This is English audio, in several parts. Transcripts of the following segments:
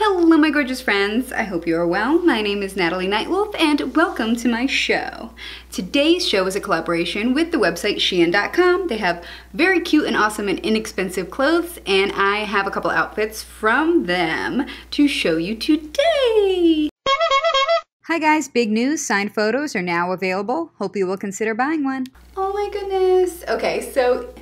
Hello my gorgeous friends, I hope you are well. My name is Natalie Nightwolf and welcome to my show. Today's show is a collaboration with the website Shein.com. They have very cute and awesome and inexpensive clothes and I have a couple outfits from them to show you today. Hi guys, big news, signed photos are now available. Hope you will consider buying one. Oh my goodness. Okay, so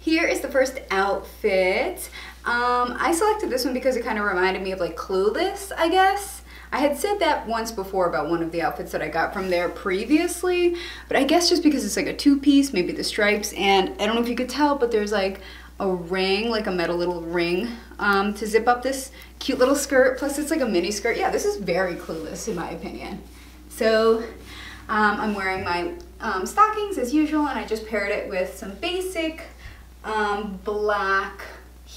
here is the first outfit. Um, I selected this one because it kind of reminded me of like Clueless, I guess. I had said that once before about one of the outfits that I got from there previously, but I guess just because it's like a two-piece, maybe the stripes, and I don't know if you could tell, but there's like a ring, like a metal little ring, um, to zip up this cute little skirt, plus it's like a mini skirt. Yeah, this is very Clueless in my opinion. So um, I'm wearing my um, stockings as usual, and I just paired it with some basic um, black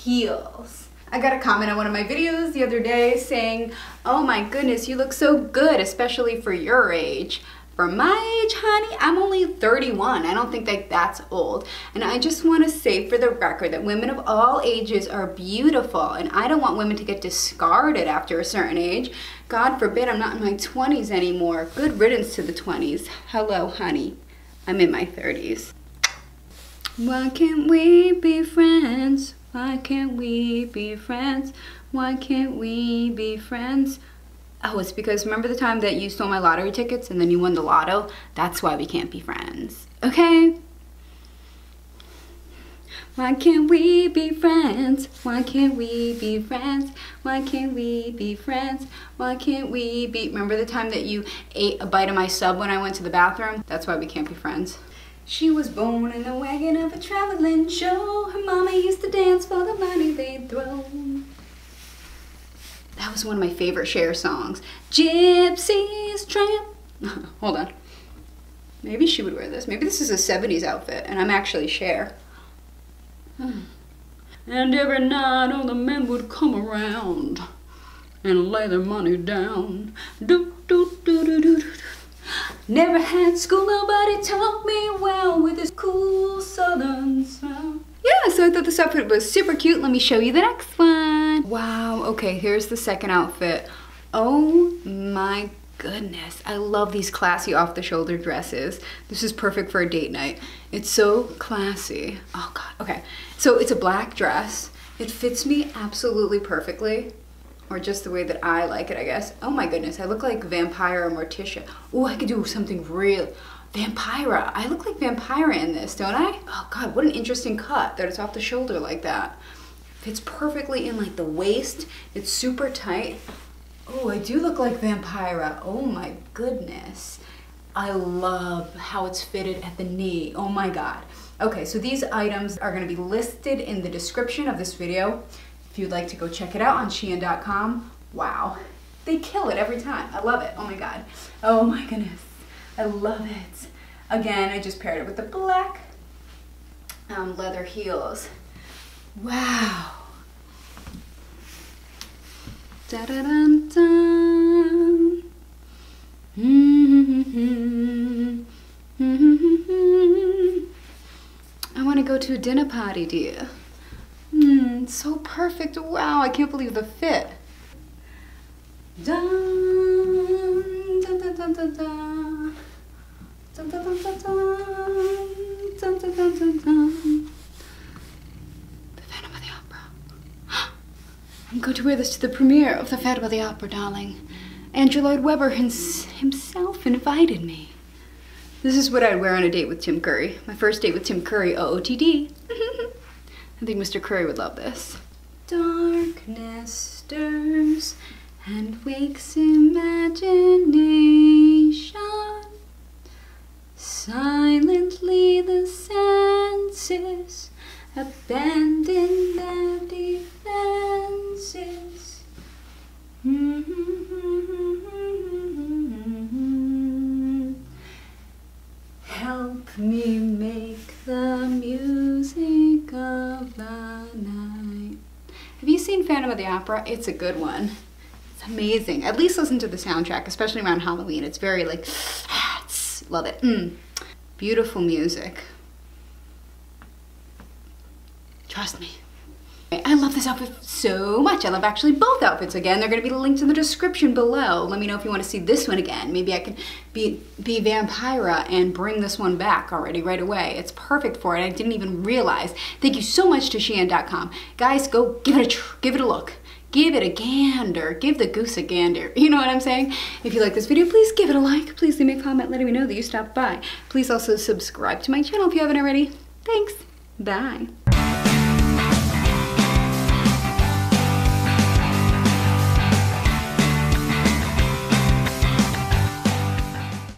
heels. I got a comment on one of my videos the other day saying, oh my goodness, you look so good, especially for your age. For my age, honey, I'm only 31. I don't think that that's old. And I just want to say for the record that women of all ages are beautiful and I don't want women to get discarded after a certain age. God forbid I'm not in my 20s anymore. Good riddance to the 20s. Hello, honey. I'm in my 30s. Why can't we be friends? Why can't we be friends? Why can't we be friends? Oh, it's because remember the time that you stole my lottery tickets and then you won the lotto? That's why we can't be friends. Okay? Why can't we be friends? Why can't we be friends? Why can't we be friends? Why can't we be... Remember the time that you ate a bite of my sub when I went to the bathroom? That's why we can't be friends. She was born in the wagon of a traveling show. Her mama used to dance for the money they'd throw. That was one of my favorite Cher songs. Gypsies Tramp. Hold on. Maybe she would wear this. Maybe this is a 70s outfit and I'm actually Cher. And every night all the men would come around and lay their money down. Do, do, do, do, do, do. Never had school, nobody taught me well with this cool southern. Yeah, so I thought this outfit was super cute. Let me show you the next one. Wow, okay, here's the second outfit. Oh my goodness, I love these classy off-the-shoulder dresses. This is perfect for a date night. It's so classy. Oh God, okay. So it's a black dress. It fits me absolutely perfectly or just the way that I like it, I guess. Oh my goodness, I look like Vampira Morticia. Oh, I could do something real. Vampira. I look like Vampira in this, don't I? Oh God, what an interesting cut that it's off the shoulder like that. Fits perfectly in like the waist. It's super tight. Oh, I do look like Vampira. Oh my goodness. I love how it's fitted at the knee. Oh my God. Okay, so these items are gonna be listed in the description of this video. If you'd like to go check it out on Shein.com, wow. They kill it every time. I love it. Oh my God. Oh my goodness. I love it. Again, I just paired it with the black um, leather heels. Wow. Da da dun dun. I want to go to a dinner party, dear. Hmm, so perfect. Wow, I can't believe the fit. The Phantom of the Opera. I'm going to wear this to the premiere of the Phantom of the Opera, darling. Andrew Lloyd Webber himself invited me. This is what I'd wear on a date with Tim Curry. My first date with Tim Curry, OOTD. I think Mr. Curry would love this. Darkness stirs and wakes imagination. Silently the senses abandon their defenses. Have you seen Phantom of the Opera? It's a good one. It's amazing. At least listen to the soundtrack, especially around Halloween. It's very like, love it. Mm. Beautiful music. Trust me. I love this outfit so much. I love actually both outfits. Again, they're gonna be linked in the description below. Let me know if you wanna see this one again. Maybe I can be, be Vampira and bring this one back already right away. It's perfect for it. I didn't even realize. Thank you so much to Shein.com. Guys, go give it a, give it a look give it a gander. Give the goose a gander. You know what I'm saying? If you like this video, please give it a like. Please leave me a comment letting me know that you stopped by. Please also subscribe to my channel if you haven't already. Thanks. Bye.